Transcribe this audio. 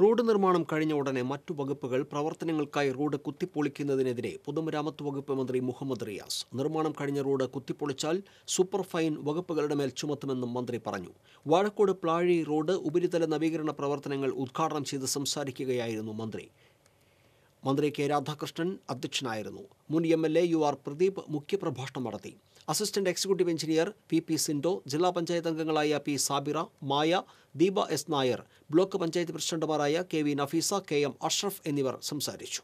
Road നിർമ്മാണം കഴിഞ്ഞ ഉടനെ മറ്റു വകുപ്പുകൾ പ്രവർത്തനങ്ങൾക്കായി റോഡ് കുത്തിപ്പൊളിക്കുന്നതിനെതിരെ പൊതുമരാമത്ത് വകുപ്പ് മന്ത്രി മുഹമ്മദ് റിയാസ്. നിർമ്മാണം കഴിഞ്ഞ റോഡ് കുത്തിപ്പൊളിച്ചാൽ സൂപ്പർ ഫൈൻ വകുപ്പുകളുടെ മേൽ ചുമത്തുമെന്നും മന്ത്രി പറഞ്ഞു. വാഴക്കോട് പ്ലാഴി റോഡ് ഉപരിതല നവീകരണ പ്രവർത്തനങ്ങൾ ഉദ്ഘാടനം ചെയ്ത് സംസാരിക്കുകയായിരുന്നു മന്ത്രി. മന്ത്രി കെ രാധാകൃഷ്ണൻ അധ്യക്ഷനായിരുന്നു. മുൻ M L A U R Pradeep മുഖ്യപ്രഭാഷണം നടത്തി. Assistant executive engineer P P Sindo ജില്ലാ പഞ്ചായത്ത് അംഗങ്ങളായ P Sabira Maya Deepa S Nair block panchayat പ്രസിഡന്റുമാരായ K V Nafeesa K M Ashraf എന്നിവർ സംസാരിച്ചു.